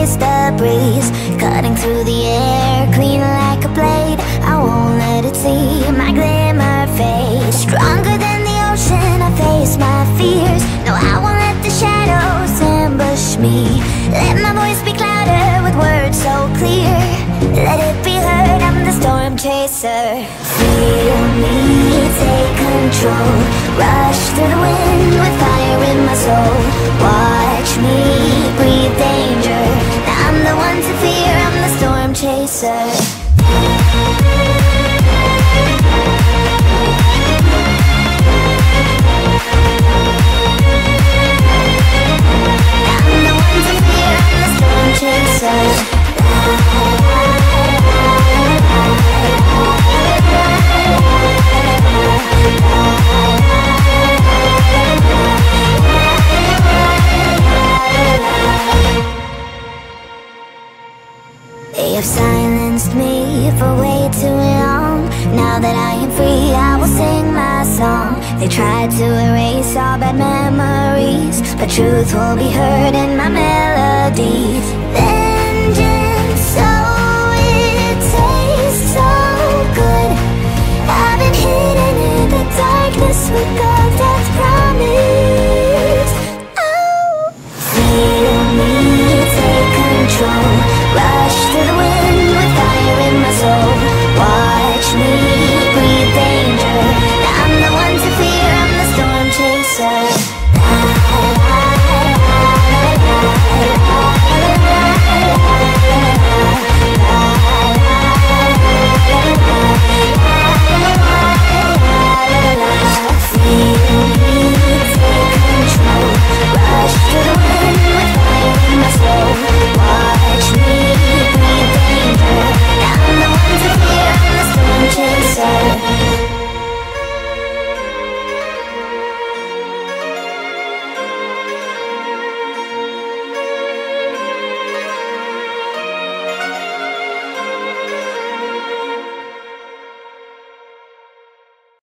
face the breeze. Cutting through the air, clean like a blade. I won't let it see my glimmer fade. Stronger than the ocean, I face my fears. No, I won't let the shadows ambush me. Let my voice be louder with words so clear. Let it be heard, I'm the storm chaser. Feel me, take control. Rush through the wind storm They have silenced me for way too long. Now that I am free, I will sing my song. They tried to erase all bad memories But truth will be heard in my melodies